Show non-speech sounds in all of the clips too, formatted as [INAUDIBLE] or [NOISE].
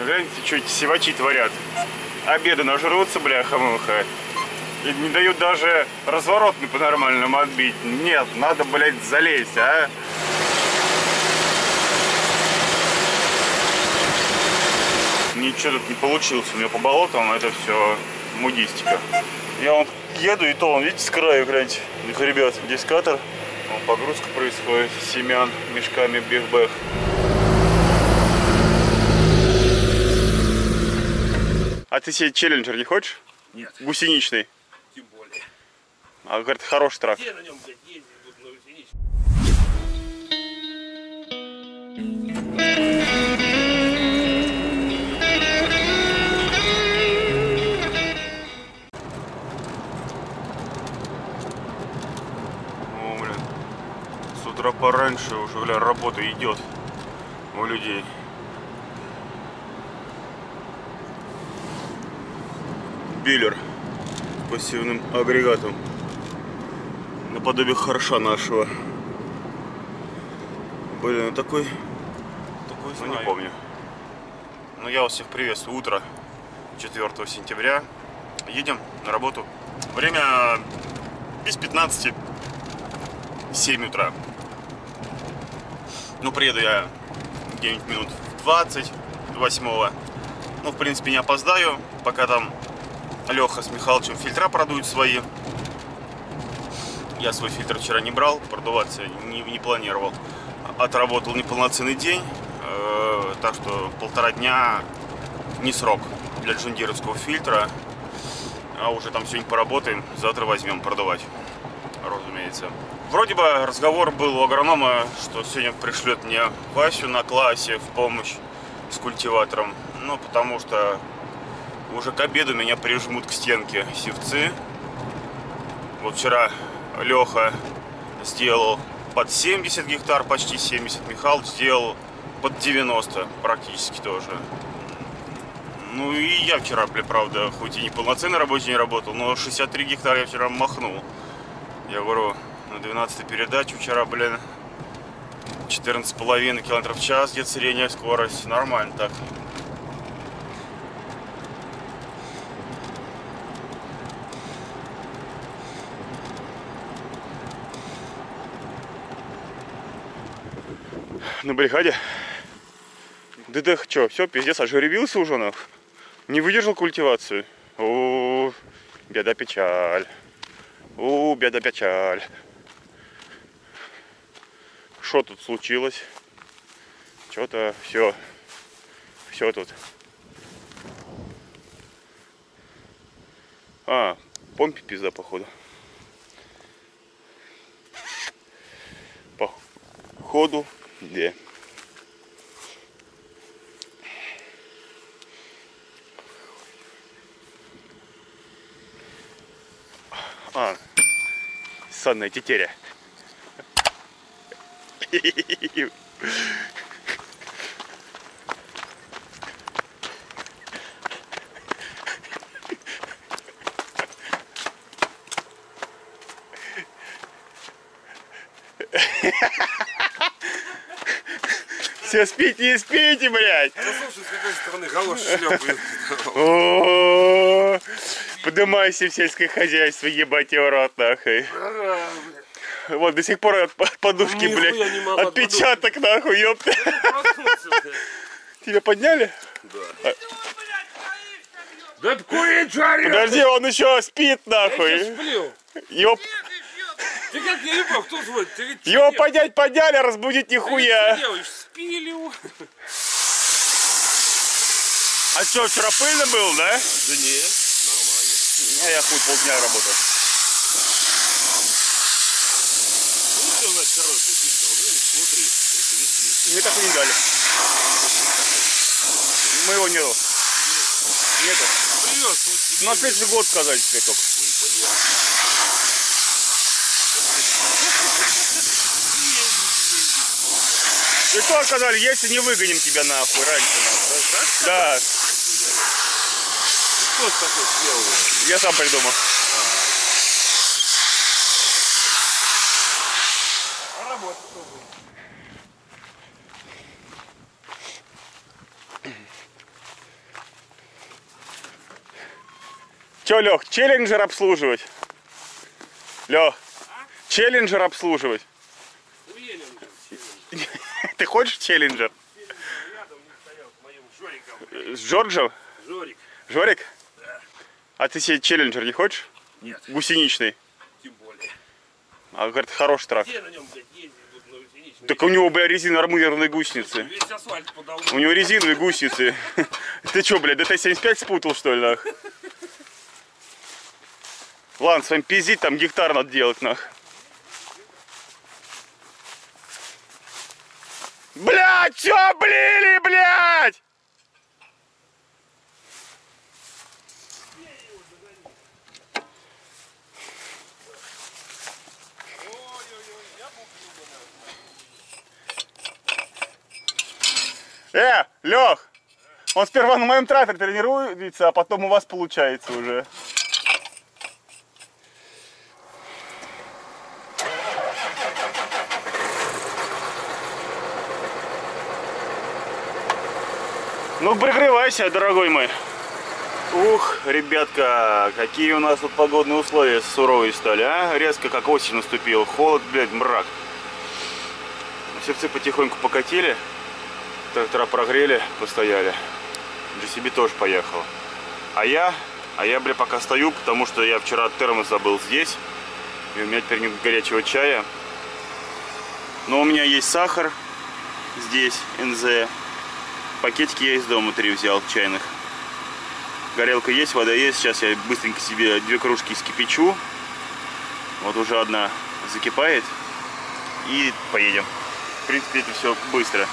Гляньте, что эти сивачи творят. Обеды нажрутся, бляха-муха. И не дают даже разворотный по-нормальному отбить. Нет, надо, блядь, залезть, а. Ничего тут не получилось у меня по болотам, это все мудистика. Я вон еду, и то, вон, видите, с краю, гляньте. Ребят, здесь катер. Вон погрузка происходит семян мешками бих-бэх. А ты себе челленджер не хочешь? Нет, Гусеничный. тем более. А говорит, хороший трак. Где на нем, блядь, буду на гусенице? О, блин. С утра пораньше уже, бля, работа идет у людей. Биллер пассивным агрегатом. Наподобие харша нашего. Блин, ну такой... Такой ну, не помню. Ну, я вас всех приветствую. Утро 4 сентября. Едем на работу. Время без 15 7 утра. Ну, приеду я где-нибудь минут в 20 восьмого. Ну, в принципе, не опоздаю, пока там Леха с Михалычем фильтра продуют свои. Я свой фильтр вчера не брал, продуваться не, не планировал. Отработал неполноценный день, э, так что полтора дня не срок для джундировского фильтра. А уже там сегодня поработаем, завтра возьмем продувать, разумеется. Вроде бы разговор был у агронома, что сегодня пришлет мне Васю на классе в помощь с культиватором. Ну, потому что уже к обеду меня прижмут к стенке севцы. Вот вчера Леха сделал под 70 гектар, почти 70. Михаил сделал под 90 практически тоже. Ну и я вчера, бля, правда, хоть и не полноценный рабочий день работал, но 63 гектара я вчера махнул. Я говорю, на 12 передаче вчера, блин, 14,5 километров в час, где средняя скорость. Нормально так. На бригаде. ДД что, все, пиздец, ожеребился уже нах? Не выдержал культивацию? О, беда печаль. О, беда печаль. Что тут случилось? Что-то все. Все тут. А, помпе пизда, походу. По ходу, где? А, сонная тетеря. [LAUGHS] Все спите, не спите, блядь. Ну слушай, с какой стороны галоши шлепают. О, Подымайся в сельское хозяйство, ебать его рот, нахуй. Вот до сих пор от по- подушки, блядь, не отпечаток, нахуй, ёпта. Тебя подняли? Да курить жарю! Подожди, он еще спит, Я нахуй. сейчас сплю. Его, Ты как я ебал, кто звонит? Ты его поднять подняли, а разбудить Ты нихуя. что делаешь? Его. А что, вчера пыльно был, да? Да нет, нормально. А я хуй полдня работал. Ну что значит хороший фильтр? Ну, смотри, видишь, весь Мне так и не дали. Моего нету. Нету. Привез вот тебе. На следующий год сказали теперь только. Ой, блядь. И то сказали, если не выгоним тебя нахуй раньше. да. Да. с такой сделал? Я сам придумал. Работа кто будет? Че, Лех, челленджер обслуживать? Лех, а? челленджер обслуживать. Ты хочешь челленджер? С Джорджем? Жорик. Жорик? А ты себе челленджер не хочешь? Нет, Гусеничный. тем более. А говорит, хороший трак. Где на нем, блядь, тут на? Так у него, бля, резиново-армированные гусеницы. Весь асфальт подал. У него резиновые гусеницы. [LAUGHS] Ты что, блядь, ДТ-75 спутал, что ли, нах? [LAUGHS] Ладно, с вами пиздить, там гектар надо делать, нах. Блядь, чё облили, блядь? Э, Лех, он сперва на моем тракторе тренируется, а потом у вас получается уже. Ну, пригревайся, дорогой мой. Ух, ребятка, какие у нас тут погодные условия суровые стали, а? Резко как осень наступила, холод, блядь, мрак. Севцы потихоньку покатили, трактора прогрели, постояли. GCB тоже поехал. А я, а я, бля, пока стою, потому что я вчера термос забыл здесь. И у меня теперь нет горячего чая. Но у меня есть сахар здесь, НЗ. Пакетики я из дома три взял, чайных. Горелка есть, вода есть. Сейчас я быстренько себе две кружки скипячу. Вот уже одна закипает. И поедем. В принципе, это все быстро.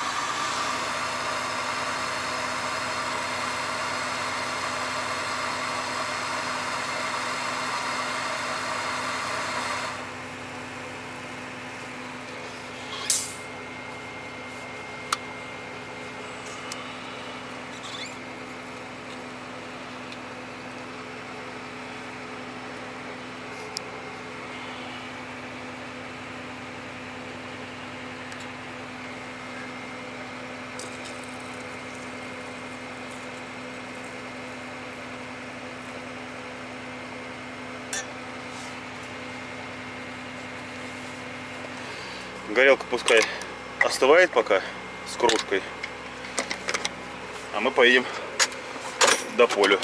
Горелка пускай остывает пока с кружкой. А мы поедем до поля.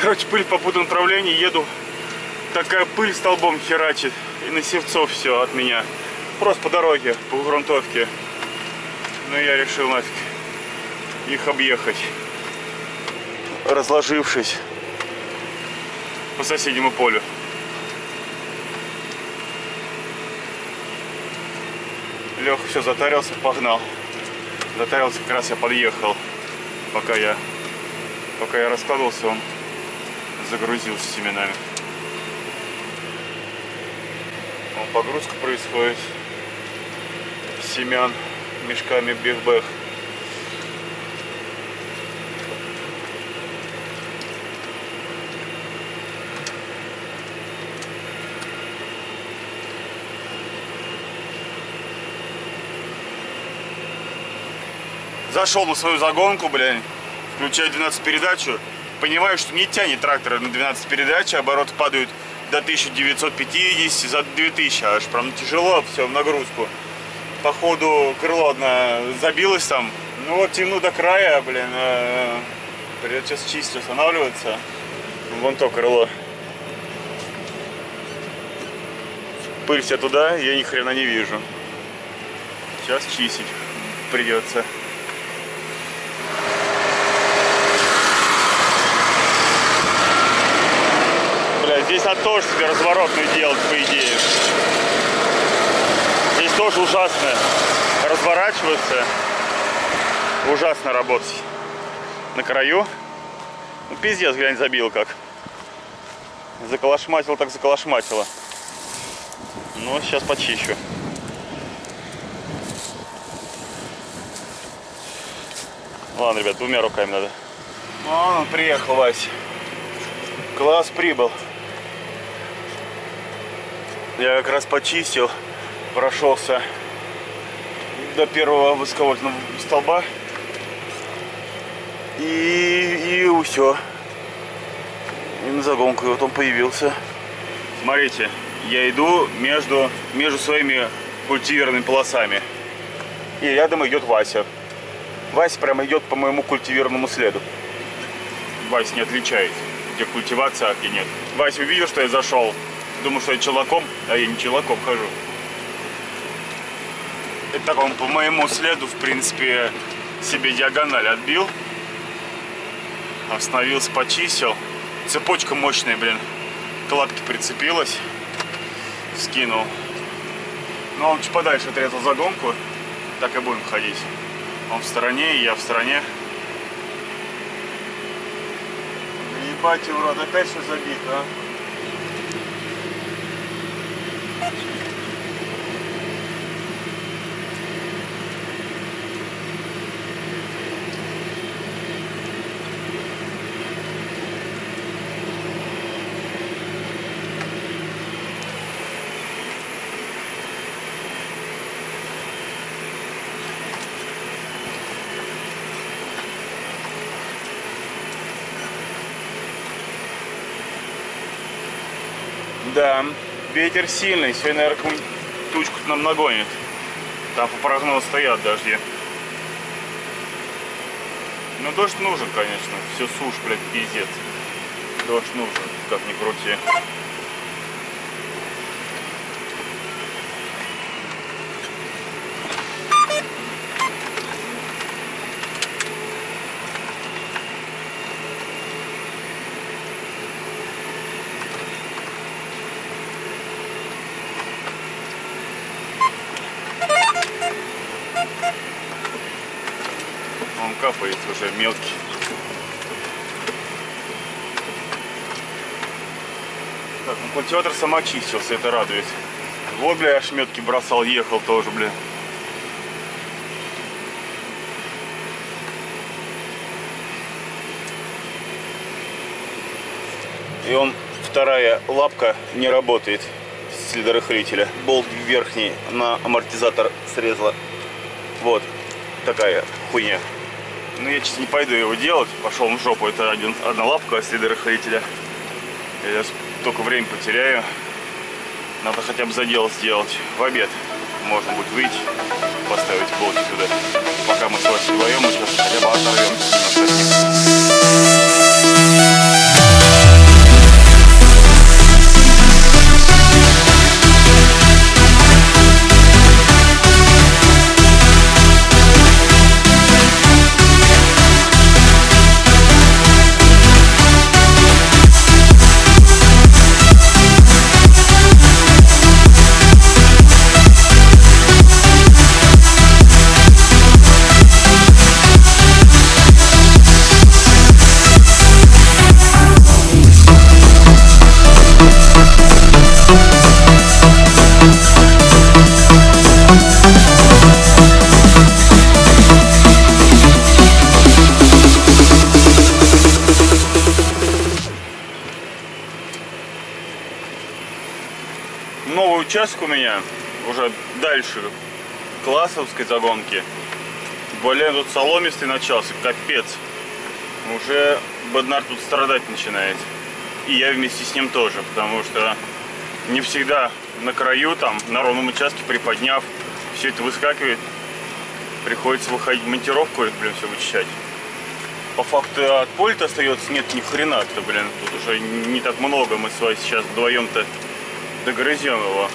Короче, пыль в попутном направлении, еду. Такая пыль столбом херачит. И на севцов все от меня. Просто по дороге, по грунтовке. Но я решил нафиг их объехать. Разложившись по соседнему полю. Леха все затарился, погнал. Затарился, как раз я подъехал. Пока я, пока я раскладывался, он загрузился семенами. Вон погрузка происходит семян мешками биг-бэх. Зашел на свою загонку, блин, включаю 12 передачу, понимаю, что не тянет трактор на 12 передач, обороты падают до 1950, за 2000, аж прям тяжело все в нагрузку. Походу крыло одно забилось там, ну вот тяну до края, блин, э, придется сейчас чистить, останавливаться. Вон то крыло. Пыль вся туда, я ни хрена не вижу. Сейчас чистить придется. Бля, здесь надо тоже себе разворотную делать, по идее. Тоже ужасно разворачиваться. Ужасно работать. На краю. Ну, пиздец, глянь, забил как. Заколошматил так заколошматило. Ну, сейчас почищу. Ладно, ребят, двумя руками надо. Вон он приехал, Вась. Класс прибыл. Я как раз почистил, прошелся до первого высоковольтного столба. И, и все. И на загонку вот он появился. Смотрите, я иду между, между своими культивированными полосами. И рядом идет Вася. Вася прямо идет по моему культивированному следу. Вася не отличает, где культивация, а где нет. Вася увидел, что я зашел. Думаю, что я челоком, а я не челоком хожу. Это так он по моему следу, в принципе, себе диагональ отбил. Остановился, почистил. Цепочка мощная, блин. К прицепилась. Скинул. Ну, он чуть подальше отрезал загонку. Так и будем ходить. Он в стороне, и я в стороне. Ебать, урод, опять все забито, а? Да, ветер сильный. Сегодня, наверное, тучку нам нагонит. Там по прогнозу стоят дожди. Ну, дождь нужен, конечно. Все сушь, блядь, пиздец. Дождь нужен, как ни крути. Он капает уже мелкий. Так, культиватор самоочистился, это радует. Вот, бля, ошметки бросал, ехал тоже, бля. И он, вторая лапка не работает следорыхлителя. Болт верхний на амортизатор срезала. Вот такая хуйня. Ну я честно не пойду его делать. Пошел в жопу. Это один, одна лапка следорыхлителя. Я только время потеряю. Надо хотя бы задел сделать. В обед можно будет выйти, поставить болт сюда. Пока мы с вами вдвоем, мы сейчас хотя бы оторвемся участок у меня уже дальше классовской загонки. Блин, тут соломистый начался, капец. Уже Беднар тут страдать начинает. И я вместе с ним тоже, потому что не всегда на краю, там, на ровном участке приподняв, все это выскакивает. Приходится выходить в монтировку и, блин, все вычищать. По факту от поля остается нет ни хрена-то, блин. Тут уже не так много. Мы с вами сейчас вдвоем-то догрызем его.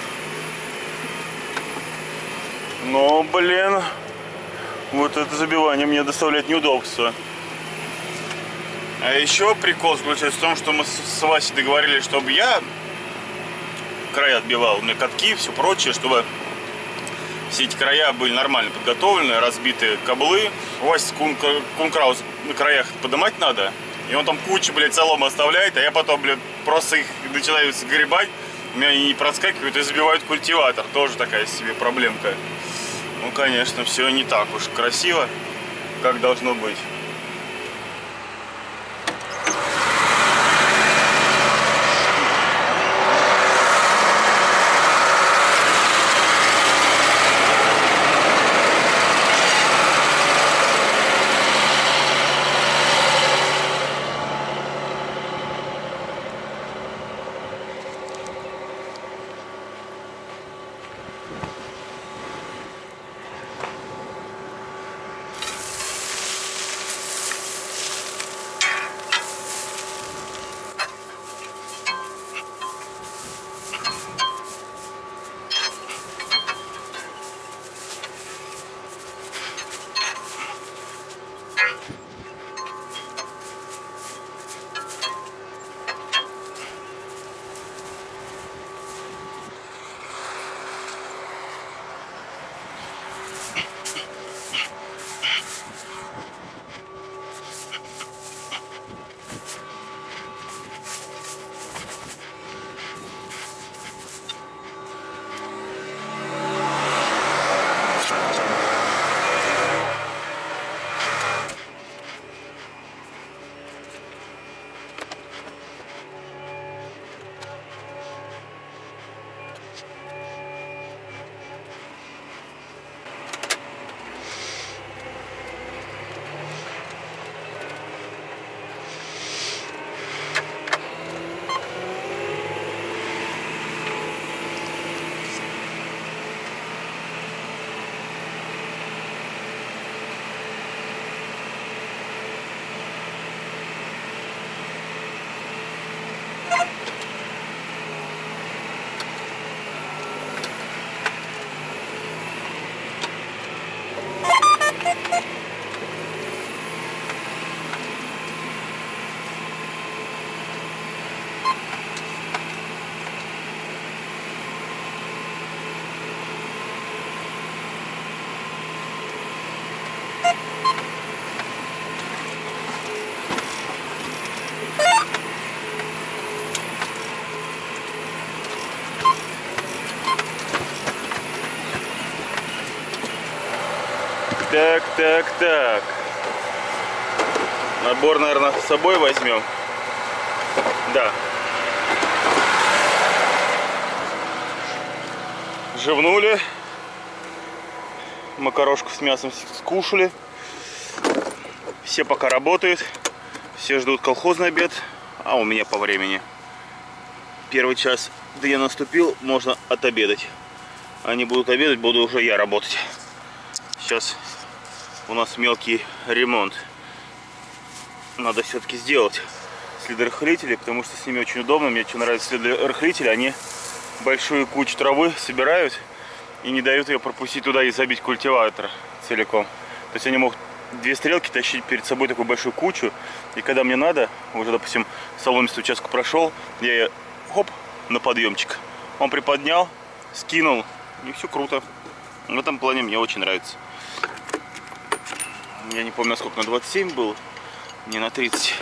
Но, блин, вот это забивание мне доставляет неудобства. А еще прикол заключается в том, что мы с Васей договорились, чтобы я края отбивал, у меня катки и все прочее, чтобы все эти края были нормально подготовлены, разбитые каблы. Вася кун, кункраус на краях поднимать надо, и он там кучу, блядь, соломы оставляет, а я потом, блядь, просто их начинаю сгребать, меня они проскакивают и забивают культиватор. Тоже такая себе проблемка. Ну, конечно, все не так уж красиво, как должно быть. Так, так. Набор, наверное, с собой возьмем. Да. Живнули. Макарошку с мясом скушали. Все пока работают. Все ждут колхозный обед. А у меня по времени. Первый час да я наступил, можно отобедать. Они будут обедать, буду уже я работать. Сейчас у нас мелкий ремонт. Надо все-таки сделать следорыхлители, потому что с ними очень удобно. Мне что нравится следорыхлители, они большую кучу травы собирают и не дают ее пропустить туда и забить культиватор целиком. То есть они могут две стрелки тащить перед собой такую большую кучу. И когда мне надо, уже, допустим, соломистый участок прошел, я ее, хоп, на подъемчик. Он приподнял, скинул, и все круто. В этом плане мне очень нравится. Я не помню, насколько на 27 был, не на 30.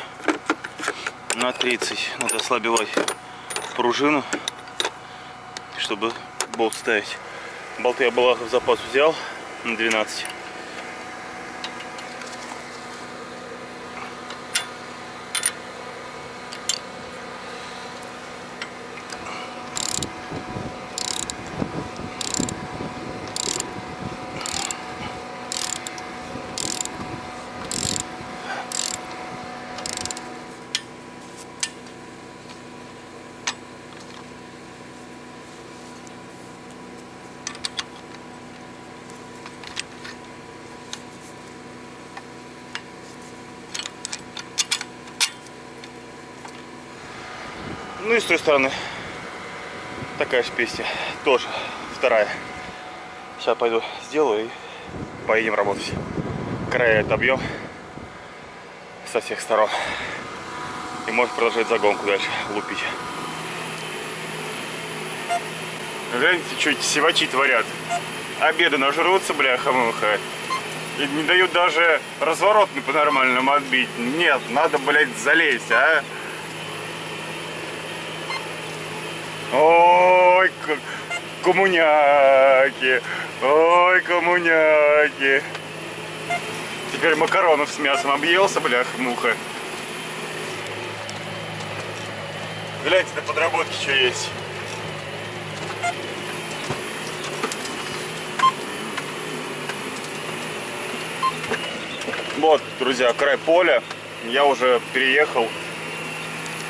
На 30. Надо ослабивать пружину, чтобы болт ставить. Болты я была в запас взял на 12. Ну и с той стороны такая же песня. Тоже вторая. Сейчас пойду сделаю и поедем работать. Края отобьем со всех сторон. И может продолжать загонку дальше лупить. Гляньте, что эти сивачи творят. Обеды нажрутся, бляха-муха. И не дают даже разворотный по-нормальному отбить. Нет, надо, блядь, залезть, а. Ой, коммуняки, ой, коммуняки. Теперь макаронов с мясом объелся, блях, муха. Гляньте на подработки, что есть. Вот, друзья, край поля. Я уже переехал,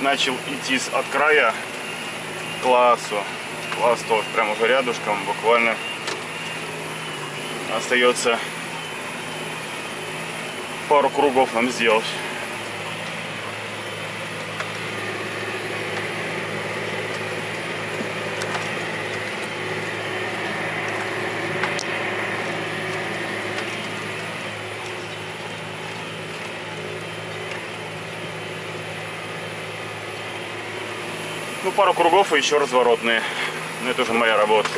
начал идти от края классу. Класс тоже прям уже рядышком, буквально остается пару кругов нам сделать. Ну, пару кругов и еще разворотные. Но это уже моя работа.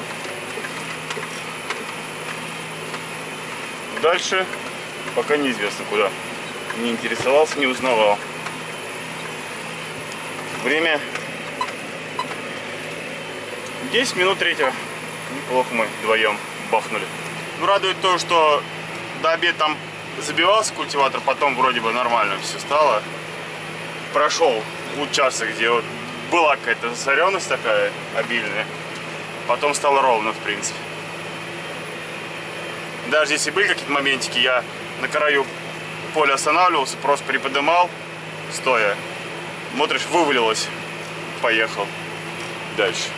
Дальше пока неизвестно куда. Не интересовался, не узнавал. Время 10 минут третьего. Неплохо мы вдвоем бахнули. Ну, радует то, что до обеда там забивался культиватор, потом вроде бы нормально все стало. Прошел участок, где вот была какая-то засоренность такая обильная. Потом стало ровно, в принципе. Даже если были какие-то моментики, я на краю поля останавливался, просто приподнимал, стоя. Смотришь, вывалилось, поехал дальше.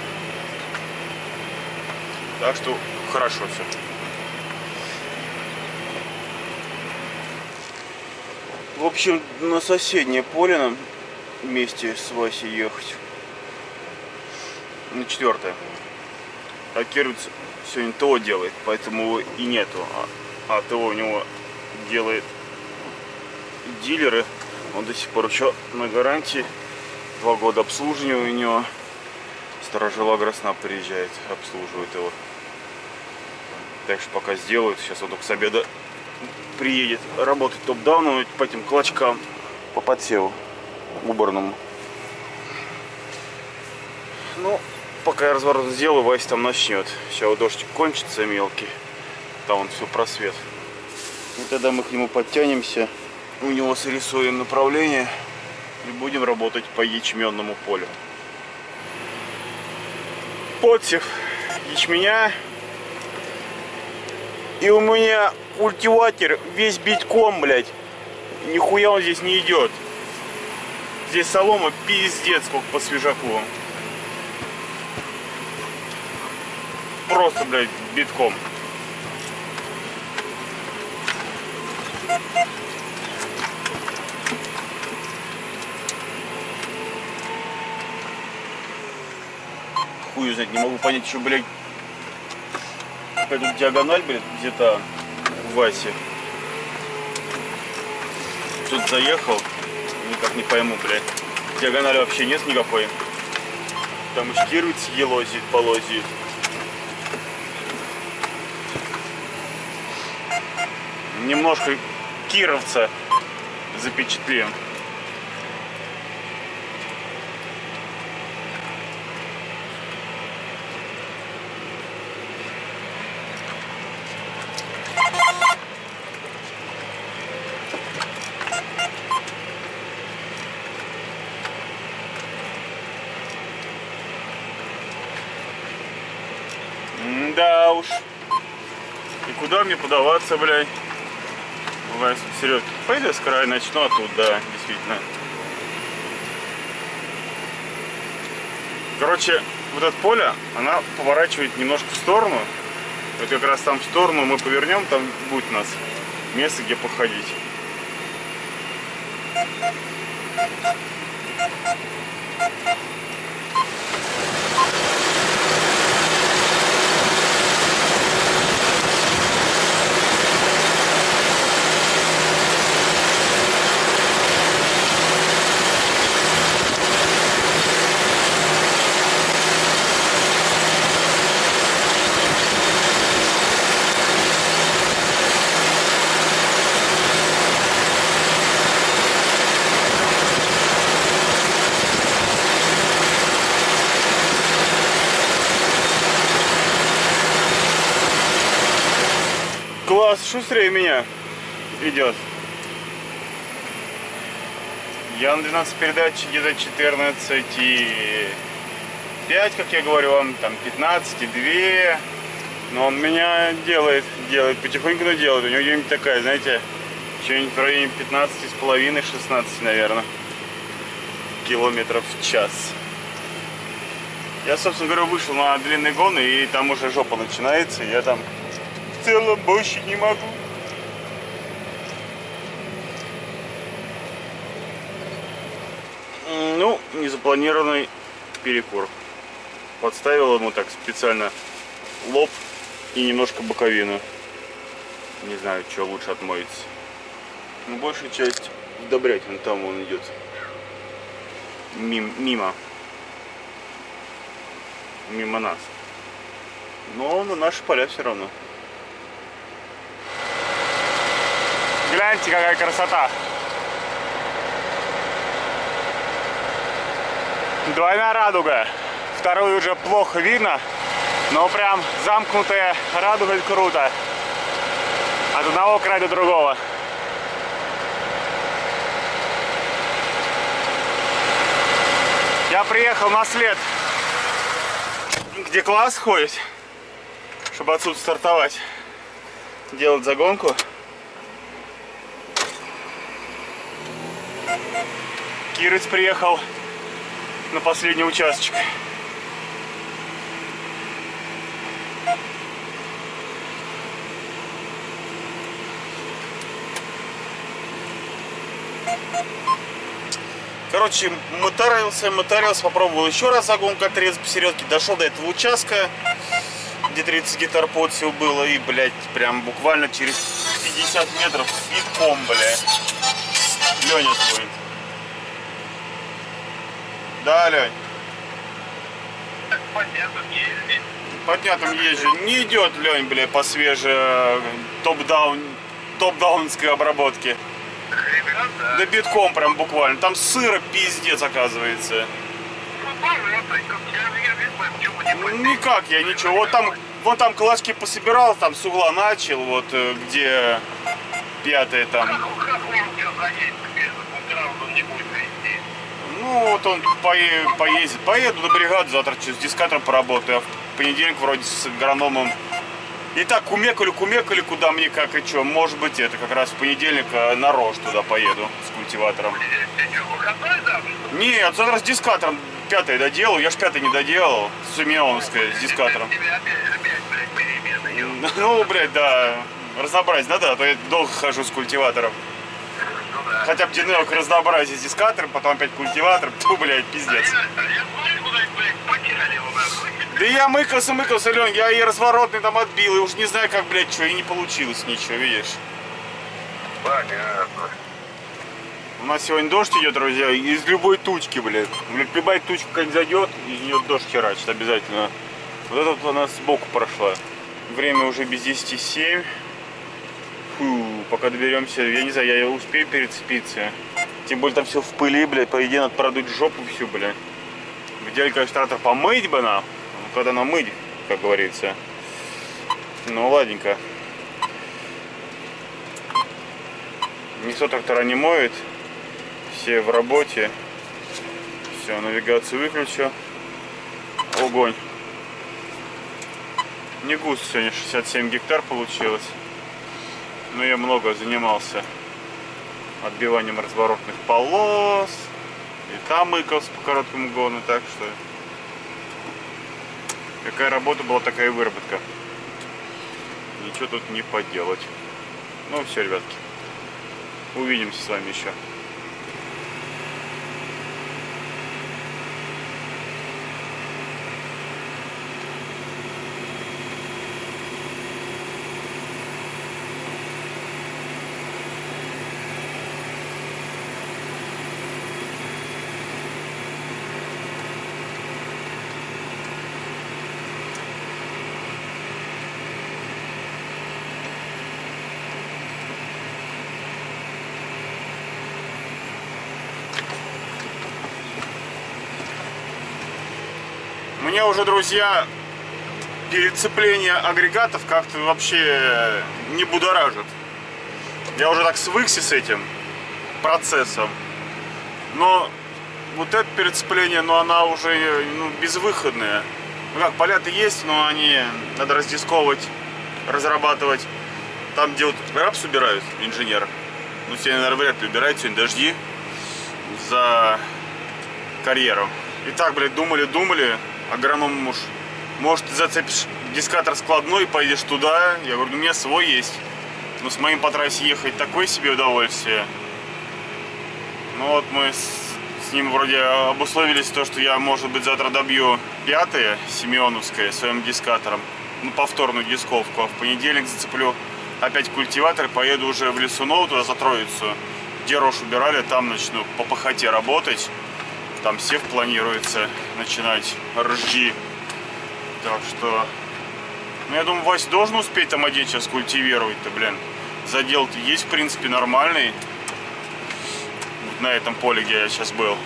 Так что хорошо все. В общем, на соседнее поле нам вместе с Васей ехать. На четвертое. А Кирюц сегодня ТО делает, поэтому его и нету. А, а ТО у него делает дилеры. Он до сих пор еще на гарантии. Два года обслуживания у него. Сторожила Гросна приезжает, обслуживает его. Так что пока сделают. Сейчас он только с обеда приедет работать топ-дауном по этим клочкам по подсеву уборному. Ну, пока я разворот сделаю, Вася там начнет. Сейчас дождик кончится мелкий. Там он все просвет. И тогда мы к нему подтянемся. У него срисуем направление и будем работать по ячменному полю. Подсев ячменя. И у меня культиватор весь битком, блядь. Нихуя он здесь не идет. Здесь солома пиздец, сколько по свежаку. Просто, блядь, битком. Хуй знать, не могу понять, что, блядь, какая-то диагональ, блядь, где-то в Васе. Тут заехал, никак не пойму, блядь. Диагонали вообще нет никакой. Там штируется, елозит, полозит. Немножко кировца запечатлен. Да уж. И подаваться, блядь? Вась, Серег, пойду с края начну, а тут, да, действительно. Короче, вот это поле, она поворачивает немножко в сторону. Вот как раз там в сторону мы повернем, там будет у нас место, где походить. Класс, шустрее меня идет. Я на 12 передач где-то 14 и 5, как я говорю вам, там 15 и 2. Но он меня делает, делает, потихоньку но делает. У него где-нибудь такая, знаете, что-нибудь в районе 15 с половиной, 16, наверное, километров в час. Я, собственно говоря, вышел на длинный гон, и там уже жопа начинается. Я там в целом больше не могу. Ну, незапланированный перекур. Подставил ему так специально лоб и немножко боковину. Не знаю, что лучше отмоется. Но большая часть вдобрять, вон там он идет. Мим- мимо. Мимо нас. Но на наши поля все равно. Гляньте, какая красота. Двойная радуга. Вторую уже плохо видно, но прям замкнутая радуга круто. От одного края до другого. Я приехал на след, где класс ходит, чтобы отсюда стартовать, делать загонку. Кирец приехал на последний участочек. Короче, мотарился, мотарился, попробовал еще раз загонку отрезать посередке. Дошел до этого участка, где 30 гектар под всего было. И, блядь, прям буквально через 50 метров с битком, блядь. Леня звонит. Да, Лень. Понятно, езжу. Не идет, Лень, бля, по свежей топ-даун, топ-даунской обработке. Да битком прям буквально. Там сыра пиздец оказывается. Никак я ничего. Вот там, вон там клочки пособирал, там с угла начал, вот э, где пятое там. Ну, как он тебя заедет без бэкграунда, он не будет вести. Ну, вот он пое- поездит. Поеду на бригаду, завтра что, с дискатором поработаю, а в понедельник вроде с агрономом. И так кумекали, кумекали, куда мне, как и что. Может быть, это как раз в понедельник э, на рожь туда поеду с культиватором. Нет, завтра с дискатором пятый доделал. Я ж пятый не доделал. С дискатором. Блядь, перемены, ё. Ну, блядь, да. Разнообразить надо, а то я долго хожу с культиватором. Хотя бы динамик разнообразие с дискатором, потом опять культиватор. Тьфу, блядь, пиздец. Да я мыкался, мыкался, Лень, я и разворотный там отбил, и уж не знаю, как, блядь, что, и не получилось ничего, видишь. Понятно. У нас сегодня дождь идет, друзья, из любой тучки, блядь. Блядь, любая тучка как зайдет, из нее дождь херачит обязательно. Вот эта вот она сбоку прошла. Время уже без 10 7. Фу, пока доберемся, я не знаю, я успею перецепиться. Тем более там все в пыли, блядь, по идее надо продуть жопу всю, блядь. В идеале, конечно, трактор помыть бы. Ну, когда намыть, как говорится. Ну, ладненько. Никто трактора не моет. Все в работе. Все, навигацию выключу. Огонь. Не густо сегодня 67 гектар получилось. Но я много занимался отбиванием разворотных полос. И там мыкался по короткому гону, так что... Какая работа была, такая выработка. Ничего тут не поделать. Ну все, ребятки. Увидимся с вами еще. Уже, друзья, перецепление агрегатов как-то вообще не будоражит. Я уже так свыкся с этим процессом. Но вот это перецепление, ну она уже ну, безвыходная. Ну как, поля-то есть, но они надо раздисковывать, разрабатывать. Там, где вот рапс убирают, инженер. Ну, сегодня, наверное, вряд ли убирают, сегодня дожди за карьером. И так, блядь, думали, думали, агроном муж, может, зацепишь дискатор складной и поедешь туда. Я говорю, ну, у меня свой есть. Но с моим по трассе ехать такое себе удовольствие. Ну вот мы с, с ним вроде обусловились то, что я, может быть, завтра добью пятое Семеновское своим дискатором. Ну, повторную дисковку. А в понедельник зацеплю опять культиватор поеду уже в Лесуново туда за Троицу. Где рожь убирали, там начну по пахоте работать. Там сев планируется начинать ржи. Так что... Ну, я думаю, Вась должен успеть там одеть сейчас культивировать-то, блин. Задел-то есть, в принципе, нормальный. Вот на этом поле, где я сейчас был.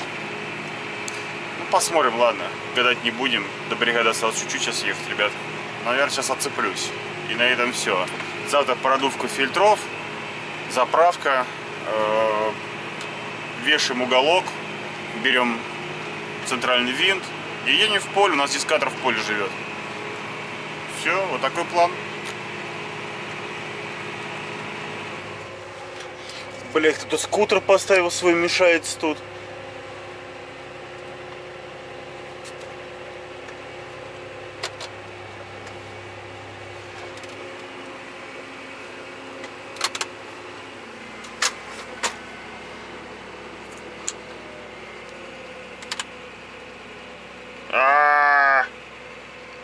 Ну, посмотрим, ладно. Гадать не будем. До бригады осталось чуть-чуть сейчас ехать, ребят. Наверное, сейчас отцеплюсь. И на этом все. Завтра продувка фильтров, заправка, э, вешаем уголок, берем центральный винт и едем в поле. У нас дискатор в поле живет. Все, вот такой план. Блять, кто-то скутер поставил свой, мешается тут.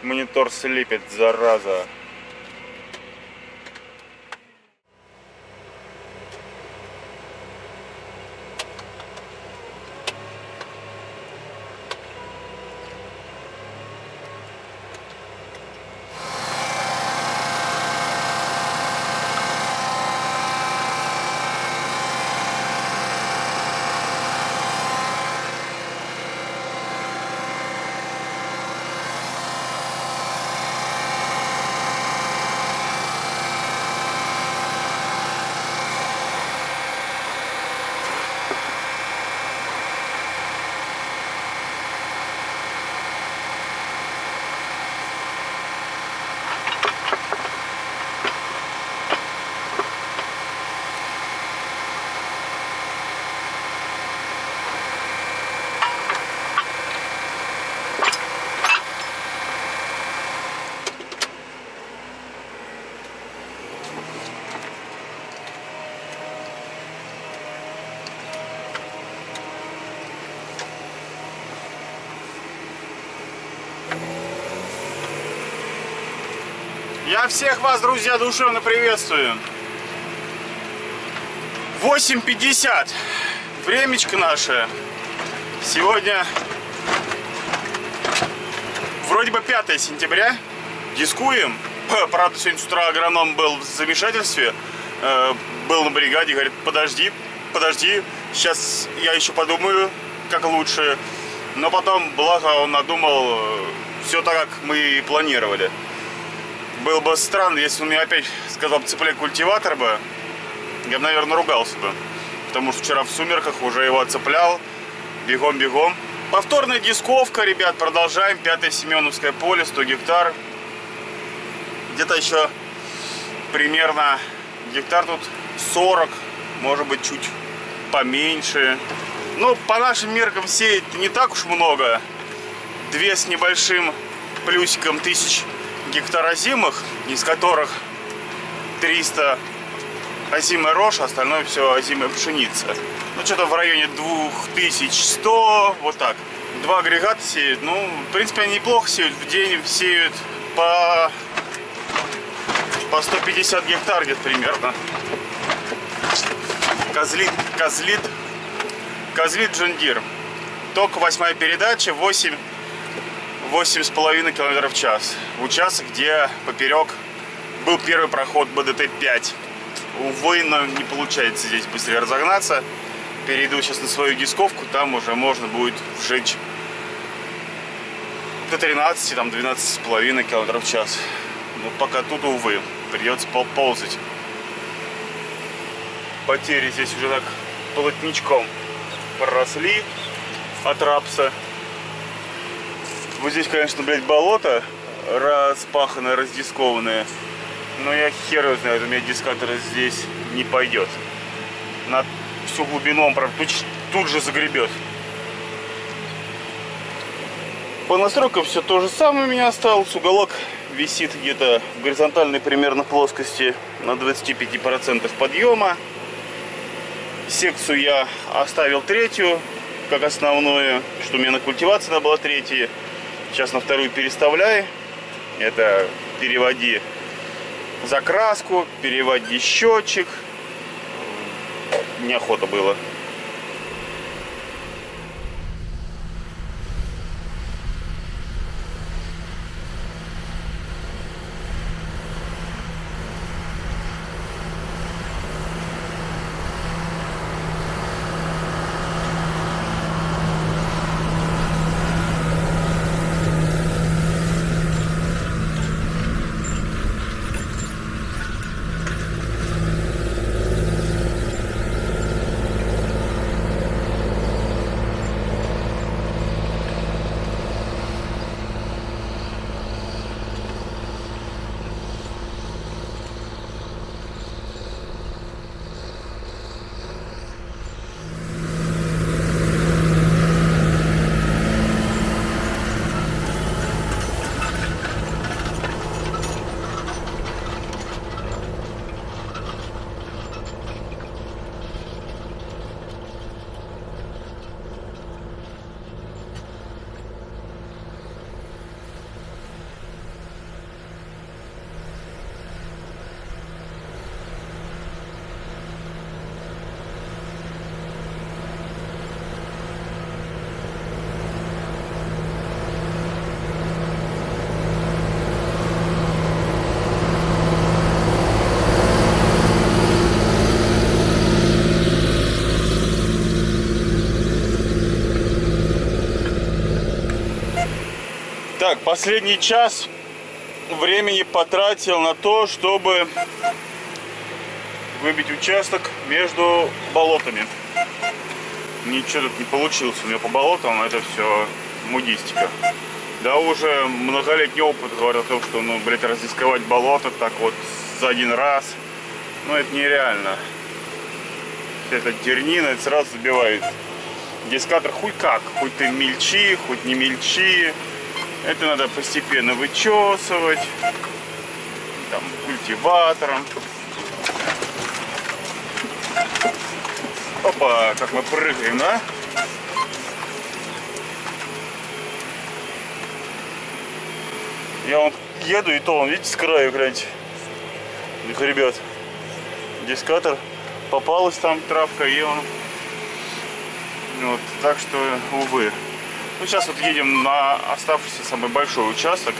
Монитор слепит, зараза. Я всех вас, друзья, душевно приветствую. 8.50. Времечко наше. Сегодня вроде бы 5 сентября. Дискуем. Правда, сегодня с утра агроном был в замешательстве. Э, Был на бригаде, говорит, подожди, подожди. Сейчас я еще подумаю, как лучше. Но потом, благо, он надумал все так, как мы и планировали. Было бы странно, если он мне опять сказал, цепляй культиватор бы. Я бы, наверное, ругался бы. Потому что вчера в сумерках уже его отцеплял. Бегом-бегом. Повторная дисковка, ребят, продолжаем. Пятое Семеновское поле, 100 гектар. Где-то еще примерно гектар тут 40, может быть, чуть поменьше. Ну, по нашим меркам сеять не так уж много. Две с небольшим плюсиком тысяч гектар озимых, из которых 300 озимая рожь, остальное все озимая пшеница. Ну, что-то в районе 2100, вот так. Два агрегата сеют. Ну, в принципе, они неплохо сеют. В день сеют по, по 150 гектар где-то примерно. Козлит, козлит, козлит Джундир. Только восьмая передача, 8 8,5 км в час. Участок, где поперек был первый проход БДТ-5. Увы, но не получается здесь быстрее разогнаться. Перейду сейчас на свою дисковку, там уже можно будет вжечь до 13, там 12,5 км в час. Но пока тут, увы, придется пол- ползать. Потери здесь уже так полотничком проросли от рапса. Вот здесь, конечно, блядь, болото распаханное, раздискованное. Но я хер его знает, у меня дискатор здесь не пойдет. На всю глубину он, правда, тут, тут же загребет. По настройкам все то же самое у меня осталось. Уголок висит где-то в горизонтальной примерно плоскости на 25% подъема. Секцию я оставил третью, как основную, что у меня на культивации она была третья. Сейчас на вторую переставляй. Это переводи закраску, переводи счетчик. Неохота было. Так, последний час времени потратил на то, чтобы выбить участок между болотами. Ничего тут не получилось у меня по болотам, это все мудистика. Да уже многолетний опыт говорит о том, что, ну, блядь, раздисковать болото так вот за один раз, ну, это нереально. Это дернина, это сразу забивает. Дискатор хуй как, хоть ты мельчи, хоть не мельчи. Это надо постепенно вычесывать. Там, культиватором. Опа, как мы прыгаем, да? Я вон еду, и то, вон, видите, с краю, гляньте. Их, ребят, здесь катер. Попалась там травка, и он... Вот, так что, увы. Ну, сейчас вот едем на оставшийся самый большой участок.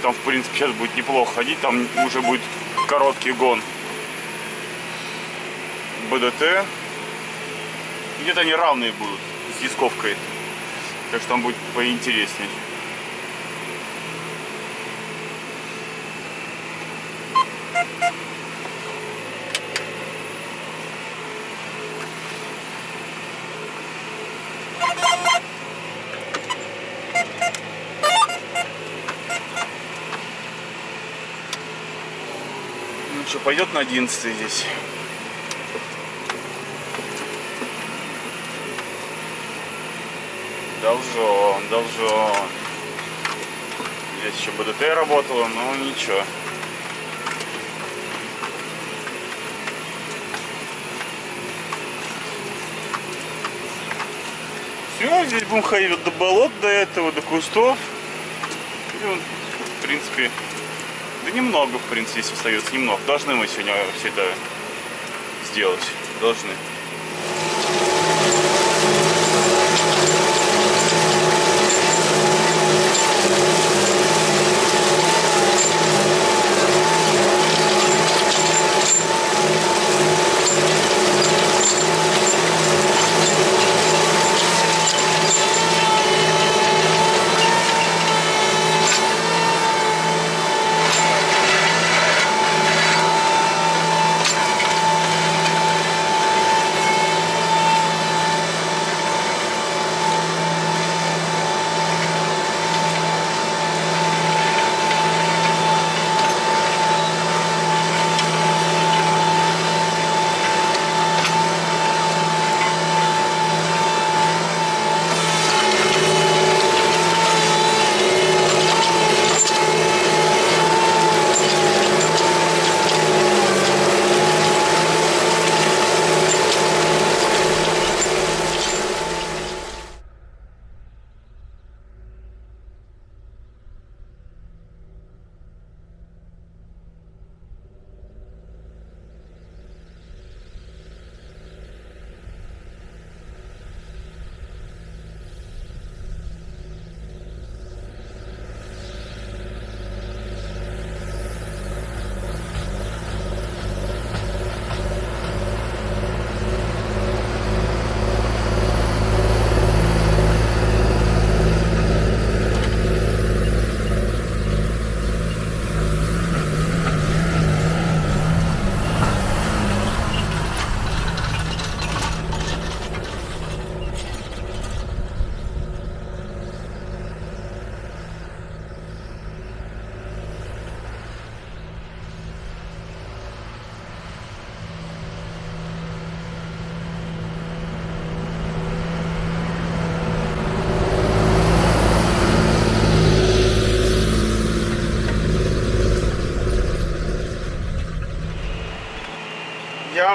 Там, в принципе, сейчас будет неплохо ходить, там уже будет короткий гон. БДТ. Где-то они равные будут с дисковкой. Так что там будет поинтереснее. Пойдет на 11 здесь? Должен, должен. Здесь еще БДТ работало, но ничего. Все, здесь будем ходить до болот, до этого, до кустов. И вот, в принципе, да немного, в принципе, здесь остается, немного. Должны мы сегодня все это сделать. Должны.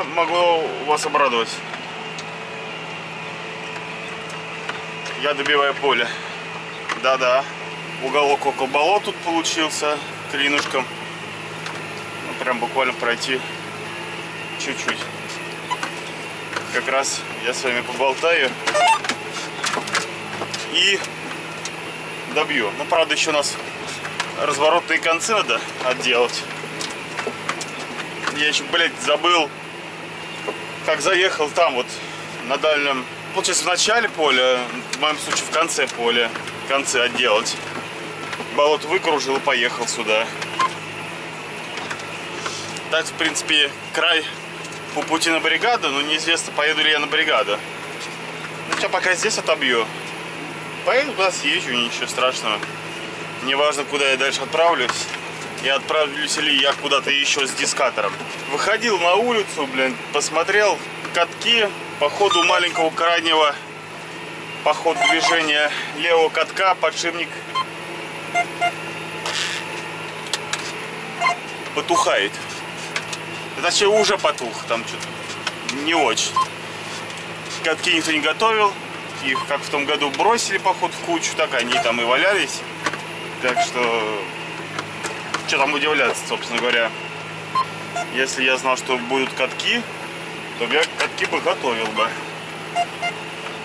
Могу вас обрадовать. Я добиваю поле. Да-да. Уголок около болот тут получился клинушком. Ну, прям буквально пройти чуть-чуть. Как раз я с вами поболтаю и добью. Ну, правда, еще у нас разворотные концы надо отделать. Я еще, блядь, забыл, как заехал там вот на дальнем, получается, в начале поля, в моем случае в конце поля, концы отделать. Болото выкружил и поехал сюда. Так, в принципе, край по пути на бригаду, но неизвестно, поеду ли я на бригаду. Ну, я пока здесь отобью. Поеду куда съезжу, ничего страшного. Неважно, куда я дальше отправлюсь. Я отправлюсь ли я куда-то еще с дискатором. Выходил на улицу, блин, посмотрел катки по ходу маленького крайнего по ходу движения левого катка подшипник потухает. Точнее, уже потух, там что-то не очень. Катки никто не готовил. Их, как в том году, бросили, поход, в кучу. Так они там и валялись. Так что, что там удивляться, собственно говоря. Если я знал, что будут катки, то я катки бы готовил бы.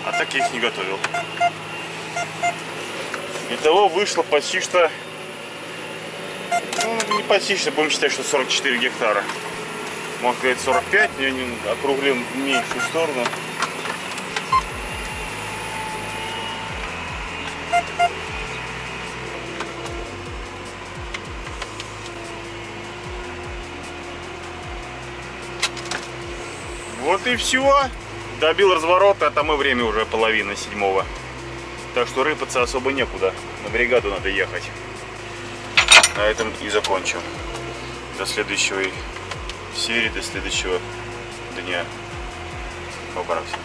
А так я их не готовил. Итого вышло почти что... Ну, не почти что, будем считать, что 44 гектара. Можно сказать 45, но я не округлим в меньшую сторону. Вот и все. Добил разворота, а там и время уже половина седьмого. Так что рыпаться особо некуда. На бригаду надо ехать. На этом и закончим. До следующей серии, до следующего дня. Побрался.